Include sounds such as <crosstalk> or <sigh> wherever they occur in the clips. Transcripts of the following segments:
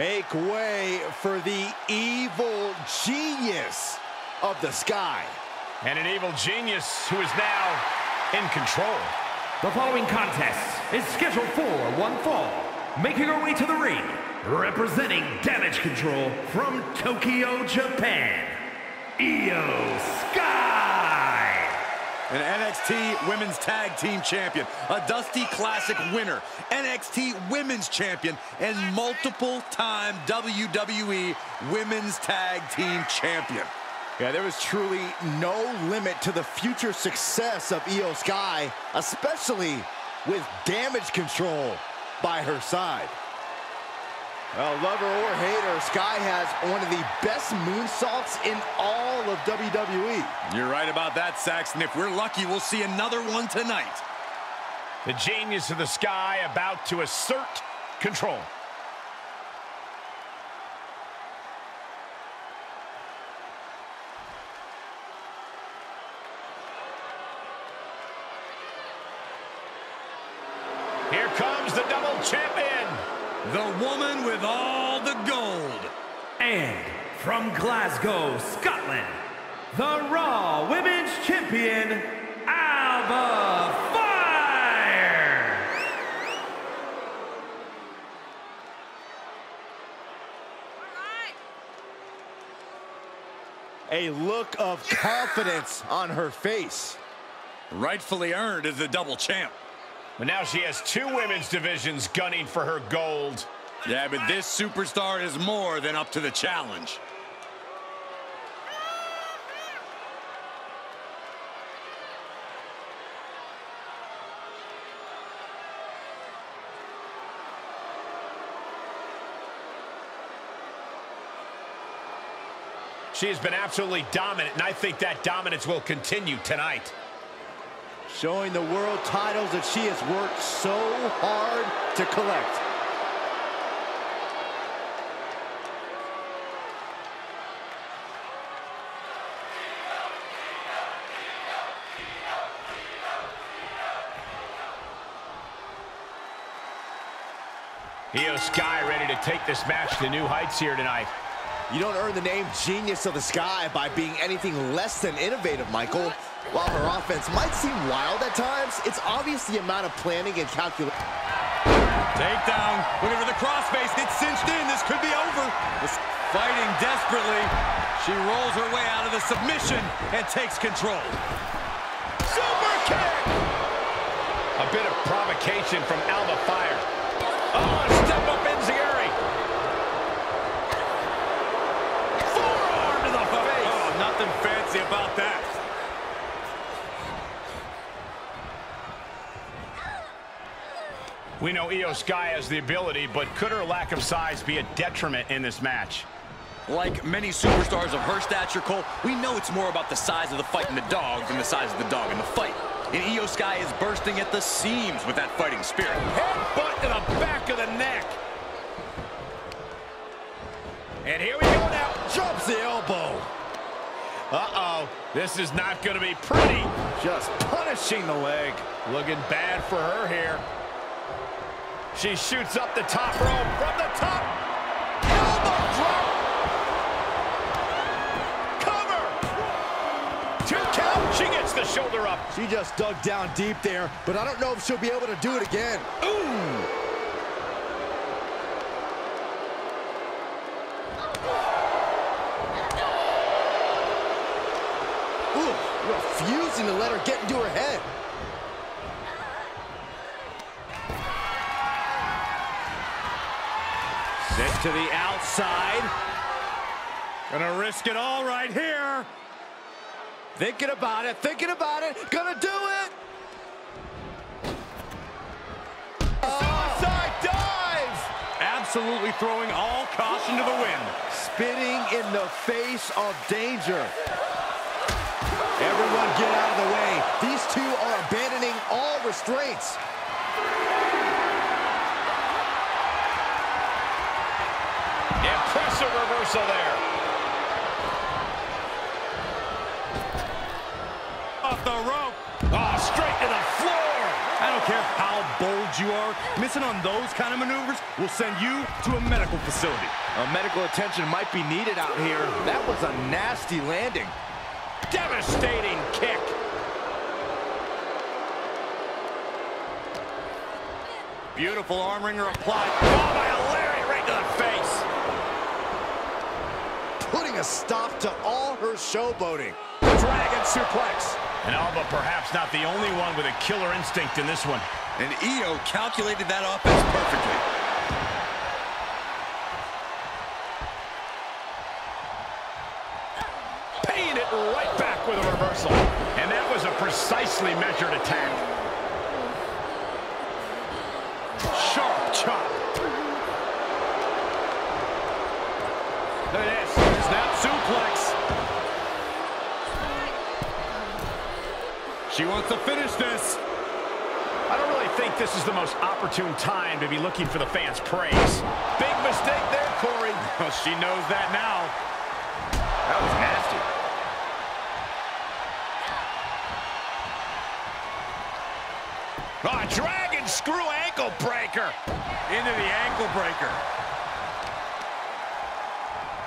Make way for the evil genius of the sky. And an evil genius who is now in control. The following contest is scheduled for one fall. Making her way to the ring, representing Damage Control from Tokyo, Japan, Io Sky. An NXT Women's Tag Team Champion, a Dusty Classic winner, NXT Women's Champion, and multiple-time WWE Women's Tag Team Champion. Yeah, there was truly no limit to the future success of Io Sky, especially with damage control by her side. Well, lover or hater, Sky has one of the best moonsaults in all of WWE. You're right about that, Saxton. If we're lucky, we'll see another one tonight. The genius of the sky about to assert control. Here comes the double champion. The woman with all the gold. And from Glasgow, Scotland, the Raw Women's Champion, Alba Fyre. A look of confidence on her face. Rightfully earned as the double champ. But now she has two women's divisions gunning for her gold. Yeah, but this superstar is more than up to the challenge. She has been absolutely dominant, and I think that dominance will continue tonight. Showing the world titles that she has worked so hard to collect. Io Sky ready to take this match to new heights here tonight. You don't earn the name Genius of the Sky by being anything less than innovative, Michael. While her offense might seem wild at times, it's obvious the amount of planning and calculation. Takedown. Looking for the crossface. It's cinched in. This could be over. This fighting desperately. She rolls her way out of the submission and takes control. Super kick! A bit of provocation from Alba Fyre. Oh, a step up Enziguri. Forearm to the face. Oh, nothing fancy about that. We know Io Sky has the ability, but could her lack of size be a detriment in this match? Like many superstars of her stature, Cole, we know it's more about the size of the fight in the dog than the size of the dog in the fight. And Io Sky is bursting at the seams with that fighting spirit. Headbutt to the back of the neck. And here we go now. Drops the elbow. Uh-oh. This is not going to be pretty. Just punishing the leg. Looking bad for her here. She shoots up the top rope from the top. Elbow drop. Cover. Two count. She gets the shoulder up. She just dug down deep there, but I don't know if she'll be able to do it again. Ooh! Ooh, refusing to let her get into her head. Set to the outside. Gonna risk it all right here. Thinking about it, thinking about it, gonna do it! Absolutely throwing all caution to the wind. Spitting in the face of danger. Everyone get out of the way. These two are abandoning all restraints. Impressive reversal there. Off the rope. Oh, straight to the floor. I don't care how bold you are, Missing on those kind of maneuvers will send you to a medical facility. A medical attention might be needed out here. That was a nasty landing. Devastating kick. Beautiful arm wringer applied. Oh, by a Larry right to the face. Putting a stop to all her showboating. Dragon suplex. And Alba perhaps not the only one with a killer instinct in this one. And Io calculated that offense perfectly. Paying it right back with a reversal. And that was a precisely measured attack. Sharp chop. Look at this. Suplex. She wants to finish this. I don't really think this is the most opportune time to be looking for the fans' praise. Big mistake there, Corey. <laughs> Well, she knows that now. That was nasty. Ah, dragon screw ankle breaker. Into the ankle breaker.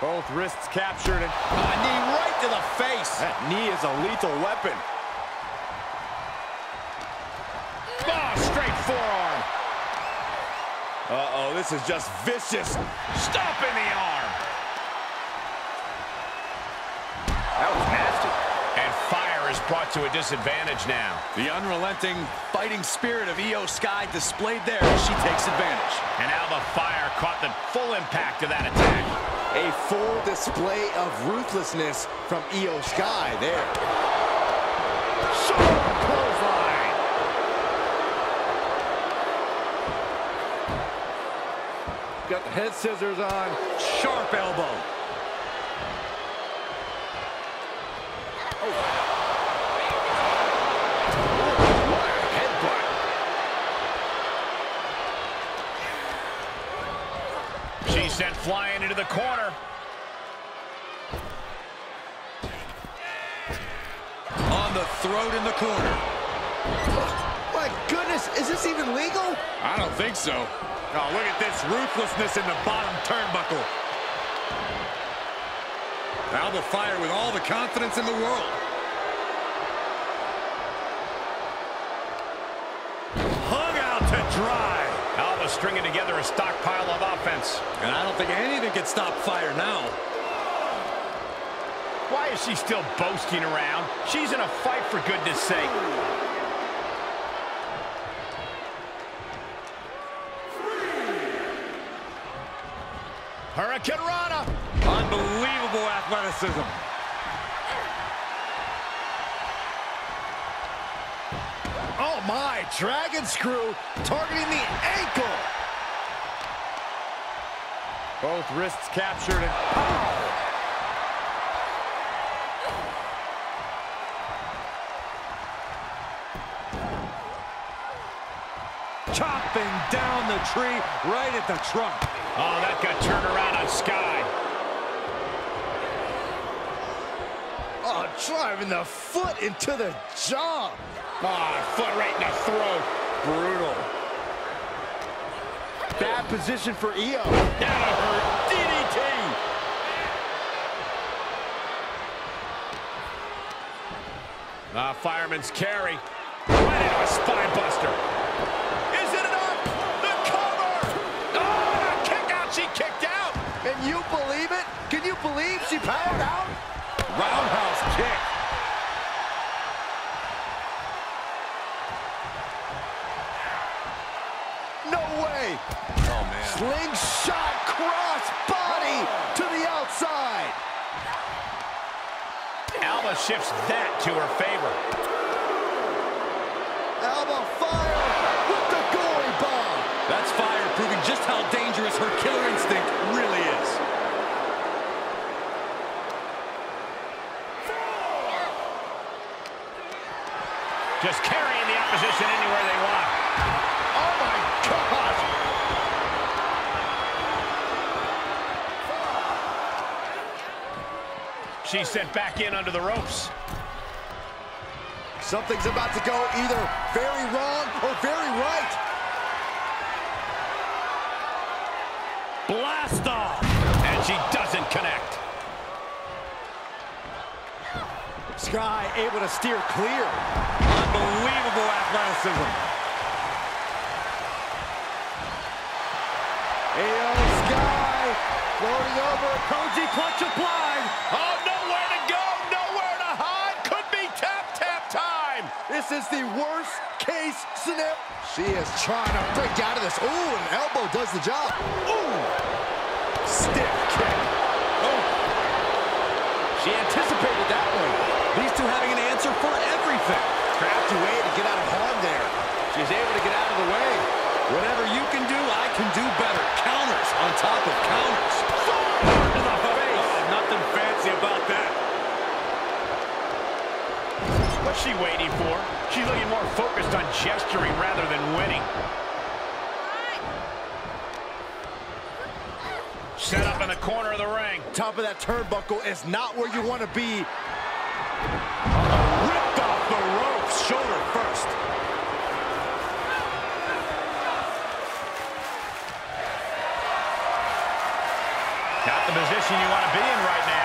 Both wrists captured and A knee right to the face. That knee is a lethal weapon. Oh, straight forearm. Uh-oh, this is just vicious. Stop in the arm. That was nasty. And Fyre is brought to a disadvantage now. the unrelenting fighting spirit of Io Sky displayed there as she takes advantage. And now the Fyre caught the full impact of that attack. A full display of ruthlessness from Io Sky there. Sharp clothesline. Got the head scissors on. Sharp elbow. What a headbutt. She's sent flying into the corner. On the throat in the corner. My goodness, is this even legal? I don't think so. Oh, look at this ruthlessness in the bottom turnbuckle. Alba Fyre with all the confidence in the world. Hung out to dry. Alba stringing together a stockpile of offense. And I don't think anything can stop Fyre now. Why is she still boasting around? She's in a fight for goodness sake. Hurricane Rana. Unbelievable athleticism. Oh my, dragon screw targeting the ankle. Both wrists captured and chopping down the tree right at the trunk. Oh, that got turned around on Sky. Oh, driving the foot into the jaw. Oh, foot right in the throat. Brutal. Bad position for Io. That'll hurt. DDT. Ah, fireman's carry. Right into a spine buster. She kicked out. Can you believe it? Can you believe she powered out? Roundhouse kick. No way. Oh, man. Slingshot cross body to the outside. Alba shifts that to her favor. Alba Fyre with the Gory Bomb. That's Fyre proving just how dangerous her killer instinct really is. Just carrying the opposition anywhere they want. Oh my God. She's sent back in under the ropes. Something's about to go either very wrong or very right. Blast off. And she doesn't connect. Sky able to steer clear. Unbelievable athleticism. Io Sky floating over. Koji clutch applied. Oh, nowhere to go, nowhere to hide. Could be tap, tap time. This is the worst case scenario. She is trying to break out of this. Ooh, an elbow does the job. Ooh. Stiff kick. Oh. She anticipated that one. These two having an answer for everything. Crafty way to get out of harm there. She's able to get out of the way. Whatever you can do, I can do better. Counters on top of counters. To the face. Nothing fancy about that. What's she waiting for? She's looking more focused on gesturing rather than winning. Set up in the corner of the ring. Top of that turnbuckle is not where you want to be. Ripped off the ropes, shoulder first. Not the position you want to be in right now.